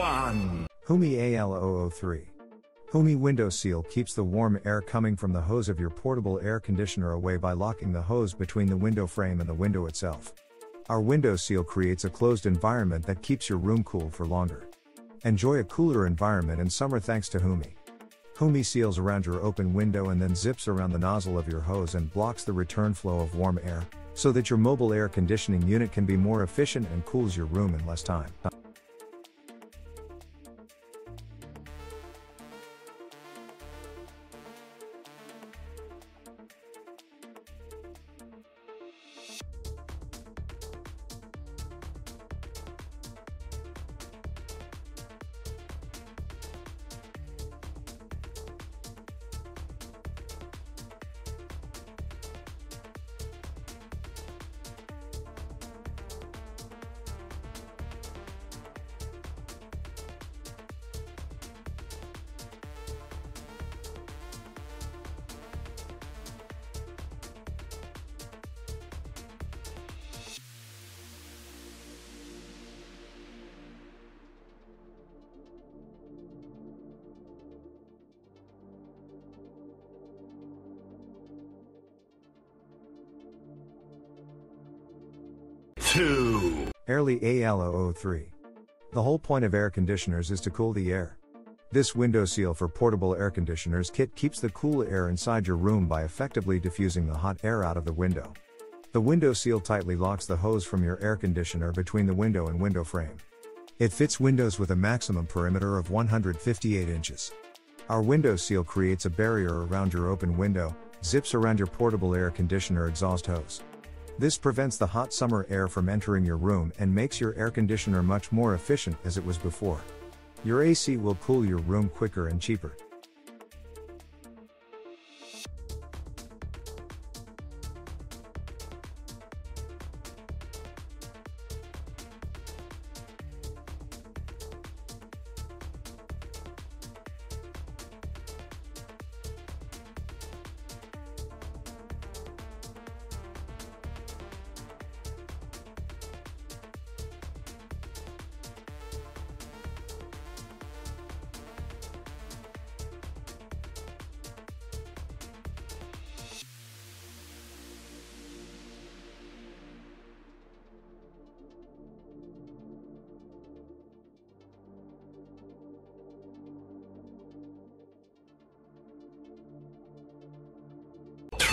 one. HOOMEE AL003. HOOMEE window seal keeps the warm air coming from the hose of your portable air conditioner away by locking the hose between the window frame and the window itself. Our window seal creates a closed environment that keeps your room cool for longer. Enjoy a cooler environment in summer thanks to HOOMEE. HOOMEE seals around your open window and then zips around the nozzle of your hose and blocks the return flow of warm air, so that your mobile air conditioning unit can be more efficient and cools your room in less time. Two. Airly AL003. The whole point of air conditioners is to cool the air. This window seal for portable air conditioners kit keeps the cool air inside your room by effectively diffusing the hot air out of the window. The window seal tightly locks the hose from your air conditioner between the window and window frame. It fits windows with a maximum perimeter of 158 inches. Our window seal creates a barrier around your open window, zips around your portable air conditioner exhaust hose. This prevents the hot summer air from entering your room and makes your air conditioner much more efficient as it was before. Your AC will cool your room quicker and cheaper.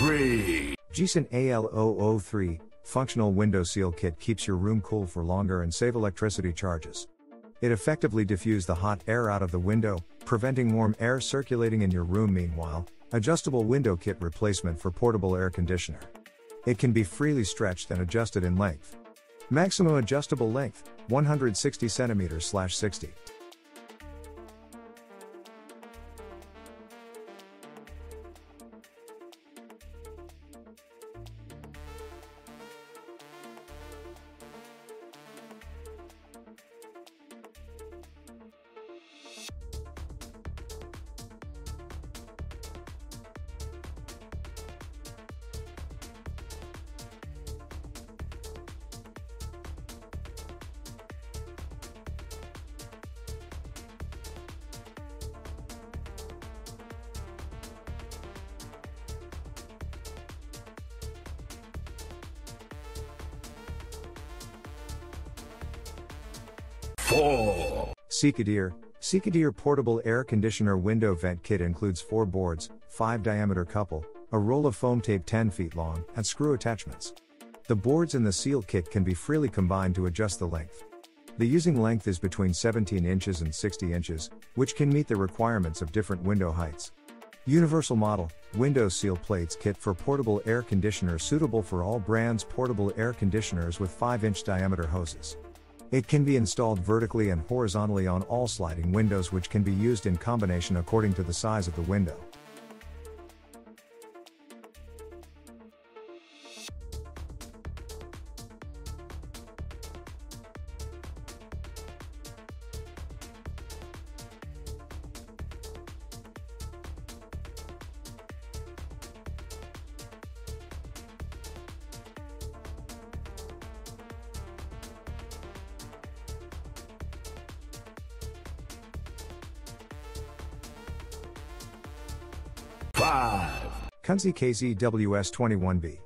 Three. Gison AL003 functional window seal kit keeps your room cool for longer and save electricity charges. It effectively diffuses the hot air out of the window, preventing warm air circulating in your room meanwhile, adjustable window kit replacement for portable air conditioner. It can be freely stretched and adjusted in length. Maximum adjustable length 160 cm 60. SIKADEER, SIKADEER portable air conditioner window vent kit includes four boards, 5 diameter couple, a roll of foam tape 10 feet long, and screw attachments. The boards in the seal kit can be freely combined to adjust the length. The using length is between 17 inches and 60 inches, which can meet the requirements of different window heights. Universal model, window seal plates kit for portable air conditioner suitable for all brands portable air conditioners with 5 inch diameter hoses. It can be installed vertically and horizontally on all sliding windows, which can be used in combination according to the size of the window. Five. Kunze KZWS21B.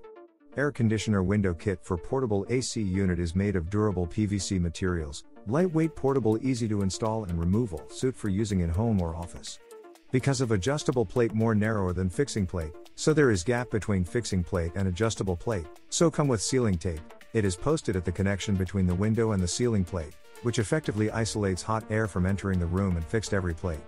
Air conditioner window kit for portable AC unit is made of durable PVC materials, lightweight, portable, easy to install and removal, suit for using in home or office. Because of adjustable plate more narrower than fixing plate, so there is gap between fixing plate and adjustable plate, so come with sealing tape. It is posted at the connection between the window and the sealing plate, which effectively isolates hot air from entering the room and fixed every plate.